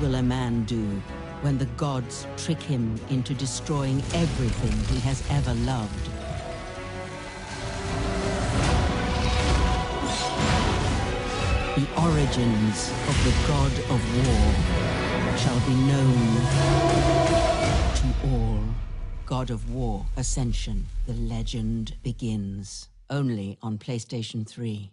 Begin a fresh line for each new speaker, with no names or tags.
will a man do when the gods trick him into destroying everything he has ever loved? The origins of the god of war shall be known to all. God of War Ascension. The legend begins. Only on PlayStation 3.